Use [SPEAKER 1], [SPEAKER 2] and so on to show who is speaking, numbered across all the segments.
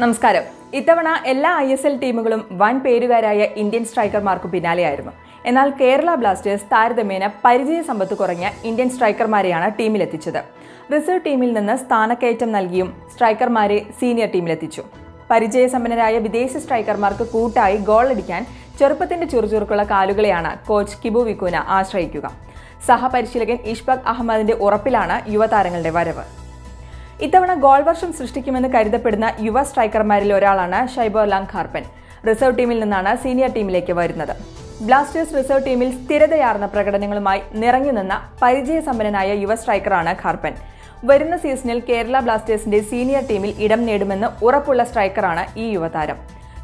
[SPEAKER 1] നമസ്കാരം. ഇത്തവണ എല്ലാ ഐ എസ് എൽ ടീമുകളും വൻ പേരുകാരായ ഇന്ത്യൻ സ്ട്രൈക്കർമാർക്ക് പിന്നാലെയായിരുന്നു. എന്നാൽ കേരള ബ്ലാസ്റ്റേഴ്സ് താരതമ്യേന പരിചയ സമ്പത്ത് കുറഞ്ഞ ഇന്ത്യൻ സ്ട്രൈക്കർമാരെയാണ് ടീമിലെത്തിച്ചത്. റിസർവ് ടീമിൽ നിന്ന് സ്ഥാനക്കയറ്റം നൽകിയും സ്ട്രൈക്കർമാരെ സീനിയർ ടീമിലെത്തിച്ചു. പരിചയസമ്പന്നരായ വിദേശ സ്ട്രൈക്കർമാർക്ക് കൂട്ടായി ഗോൾ അടിക്കാൻ ചെറുപ്പത്തിന്റെ ചുറുചുറുക്കുള്ള കാലുകളെയാണ് കോച്ച് കിബു വിക്കുന ആശ്രയിക്കുക. സഹപരിശീലകൻ ഇഷ്ഫഖ് അഹമ്മദിന്റെ ഉറപ്പിലാണ് യുവതാരങ്ങളുടെ വരവ്. ഇത്തവണ ഗോൾ വർഷം സൃഷ്ടിക്കുമെന്ന് കരുതപ്പെടുന്ന യുവ സ്ട്രൈക്കർമാരിൽ ഒരാളാണ് ഷൈബർ ലാങ് ഖാർപ്പൻ റിസർവ് ടീമിൽ നിന്നാണ് സീനിയർ ടീമിലേക്ക് വരുന്നത്. ബ്ലാസ്റ്റേഴ്സ് റിസർവ് ടീമിൽ സ്ഥിരതയാർന്ന പ്രകടനങ്ങളുമായി നിറഞ്ഞുനിന്ന പരിചയസമ്പന്നനായ യുവ സ്ട്രൈക്കറാണ് ഖാർപ്പൻ. വരുന്ന സീസണിൽ കേരള ബ്ലാസ്റ്റേഴ്സിന്റെ സീനിയർ ടീമിൽ ഇടം നേടുമെന്ന് ഉറപ്പുള്ള സ്ട്രൈക്കറാണ് ഈ യുവതാരം.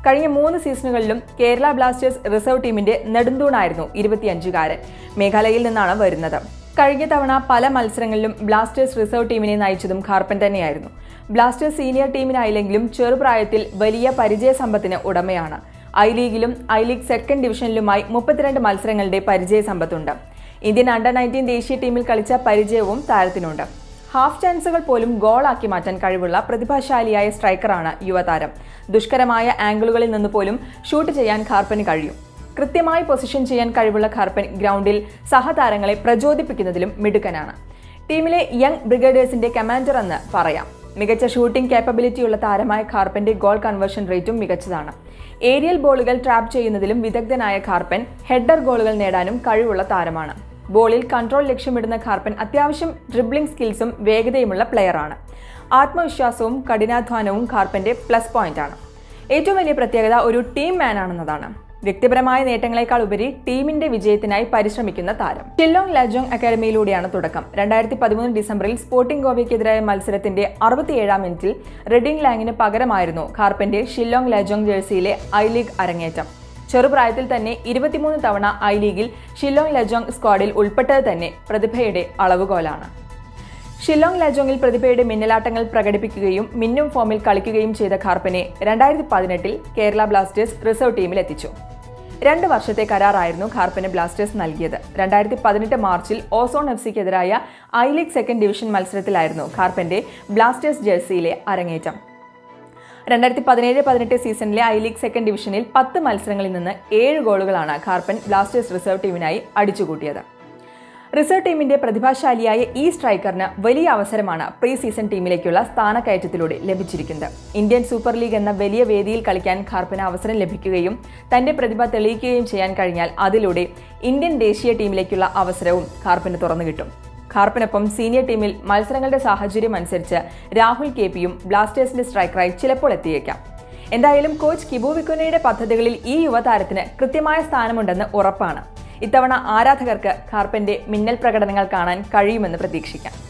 [SPEAKER 1] കഴിഞ്ഞ മൂന്ന് സീസണുകളിലും കേരള ബ്ലാസ്റ്റേഴ്സ് റിസർവ് ടീമിന്റെ നെടുന്തൂണായിരുന്നു ഇരുപത്തിയഞ്ചുകാരൻ. മേഘാലയയിൽ നിന്നാണ് വരുന്നത്. കഴിഞ്ഞ തവണ പല മത്സരങ്ങളിലും ബ്ലാസ്റ്റേഴ്സ് റിസർവ് ടീമിനെ നയിച്ചതും ഖാർപ്പൻ തന്നെയായിരുന്നു. ബ്ലാസ്റ്റേഴ്സ് സീനിയർ ടീമിനായില്ലെങ്കിലും ചെറുപ്രായത്തിൽ വലിയ പരിചയസമ്പത്തിന് ഉടമയാണ്. ഐ ലീഗിലും ഐ ലീഗ് സെക്കൻഡ് ഡിവിഷനിലുമായി മുപ്പത്തിരണ്ട് മത്സരങ്ങളുടെ പരിചയസമ്പത്തുണ്ട് ഇന്ത്യൻ അണ്ടർ നയന്റീൻ ദേശീയ ടീമിൽ കളിച്ച പരിചയവും താരത്തിനുണ്ട്. ഹാഫ് ചാൻസുകൾ പോലും ഗോളാക്കി മാറ്റാൻ കഴിവുള്ള പ്രതിഭാശാലിയായ സ്ട്രൈക്കറാണ് യുവതാരം. ദുഷ്കരമായ ആംഗിളുകളിൽ നിന്ന് പോലും ഷൂട്ട് ചെയ്യാൻ ഖാർപ്പന് കഴിയും. കൃത്യമായി പൊസിഷൻ ചെയ്യാൻ കഴിവുള്ള ഖാർപ്പൻ ഗ്രൗണ്ടിൽ സഹതാരങ്ങളെ പ്രചോദിപ്പിക്കുന്നതിലും മിടുക്കനാണ്. ടീമിലെ യങ് ബ്രിഗേഡേഴ്സിന്റെ കമാൻഡർ എന്ന് പറയാം. മികച്ച ഷൂട്ടിംഗ് കേപ്പബിലിറ്റിയുള്ള താരമായ ഖാർപ്പന്റെ ഗോൾ കൺവേർഷൻ റേറ്റും മികച്ചതാണ്. ഏരിയൽ ബോളുകൾ ട്രാപ്പ് ചെയ്യുന്നതിലും വിദഗ്ധനായ ഖാർപ്പൻ ഹെഡർ ഗോളുകൾ നേടാനും കഴിവുള്ള താരമാണ്. ബോളിൽ കൺട്രോൾ ലക്ഷ്യമിടുന്ന ഖാർപ്പൻ അത്യാവശ്യം ഡ്രിബ്ലിംഗ് സ്കിൽസും വേഗതയുമുള്ള പ്ലെയറാണ് ആത്മവിശ്വാസവും കഠിനാധ്വാനവും ഖാർപ്പന്റെ പ്ലസ് പോയിന്റാണ് ഏറ്റവും വലിയ പ്രത്യേകത ഒരു ടീം മാൻ ആണെന്നതാണ്. വ്യക്തിപരമായ നേട്ടങ്ങളെക്കാൾ ഉപരി ടീമിന്റെ വിജയത്തിനായി പരിശ്രമിക്കുന്ന താരം. ഷില്ലോങ് ലജോങ് അക്കാദമിയിലൂടെയാണ് തുടക്കം. രണ്ടായിരത്തി പതിമൂന്ന് ഡിസംബറിൽ സ്പോർട്ടിംഗ് ഗോവയ്ക്കെതിരായ മത്സരത്തിന്റെ അറുപത്തിയേഴാം മിനിറ്റിൽ റെഡിംഗ് ലാങ്ങിന് പകരമായിരുന്നു കാർപ്പന്റെ ഷില്ലോങ് ലജോങ് ജേഴ്സിയിലെ ഐ ലീഗ് അരങ്ങേറ്റം. ചെറുപ്രായത്തിൽ തന്നെ ഇരുപത്തിമൂന്ന് തവണ ഐ ലീഗിൽ ഷില്ലോങ് ലജോങ് സ്ക്വാഡിൽ ഉൾപ്പെട്ടത് തന്നെ പ്രതിഭയുടെ അളവുകോലാണ്. ഷില്ലോങ് ലജോങ്ങിൽ പ്രതിഭയുടെ മിന്നലാട്ടങ്ങൾ പ്രകടിപ്പിക്കുകയും മിന്നും ഫോമിൽ കളിക്കുകയും ചെയ്ത ഖാർപ്പനെ രണ്ടായിരത്തി പതിനെട്ടിൽ കേരള ബ്ലാസ്റ്റേഴ്സ് റിസർവ് ടീമിൽ എത്തിച്ചു. രണ്ട് വർഷത്തെ കരാറായിരുന്നു ഖാർപ്പന് ബ്ലാസ്റ്റേഴ്സ് നൽകിയത്. രണ്ടായിരത്തി പതിനെട്ട് മാർച്ചിൽ ഓസോൺ എഫ് സിക്കെതിരായ ഐ ലീഗ് സെക്കൻഡ് ഡിവിഷൻ മത്സരത്തിലായിരുന്നു ഖാർപ്പന്റെ ബ്ലാസ്റ്റേഴ്സ് ജേഴ്സിയിലെ അരങ്ങേറ്റം. രണ്ടായിരത്തി പതിനേഴ് പതിനെട്ട് സീസണിലെ ഐ ലീഗ് സെക്കൻഡ് ഡിവിഷനിൽ പത്ത് മത്സരങ്ങളിൽ നിന്ന് ഏഴ് ഗോളുകളാണ് ഖാർപ്പൻ ബ്ലാസ്റ്റേഴ്സ് റിസർവ് ടീമിനായി അടിച്ചുകൂട്ടിയത്. റിസർവ് ടീമിന്റെ പ്രതിഭാശാലിയായ ഈ സ്ട്രൈക്കറിന് വലിയ അവസരമാണ് പ്രീ സീസൺ ടീമിലേക്കുള്ള സ്ഥാനക്കയറ്റത്തിലൂടെ ലഭിച്ചിരിക്കുന്നത്. ഇന്ത്യൻ സൂപ്പർ ലീഗ് എന്ന വലിയ വേദിയിൽ കളിക്കാൻ ഖാർപ്പിന് അവസരം ലഭിക്കുകയും തന്റെ പ്രതിഭ തെളിയിക്കുകയും ചെയ്യാൻ കഴിഞ്ഞാൽ അതിലൂടെ ഇന്ത്യൻ ദേശീയ ടീമിലേക്കുള്ള അവസരവും ഖാർപ്പിന് തുറന്നു കിട്ടും. ഖാർപ്പിനൊപ്പം സീനിയർ ടീമിൽ മത്സരങ്ങളുടെ സാഹചര്യം അനുസരിച്ച് രാഹുൽ കെ പിയും ബ്ലാസ്റ്റേഴ്സിന്റെ സ്ട്രൈക്കറായി ചിലപ്പോൾ എത്തിയേക്കാം. എന്തായാലും കോച്ച് കിബു വിക്കുനയുടെ പദ്ധതികളിൽ ഈ യുവതാരത്തിന് കൃത്യമായ സ്ഥാനമുണ്ടെന്ന് ഉറപ്പാണ്. ഇത്തവണ ആരാധകർക്ക് ഖാർപ്പന്റെ മിന്നൽ പ്രകടനങ്ങൾ കാണാൻ കഴിയുമെന്ന് പ്രതീക്ഷിക്കാം.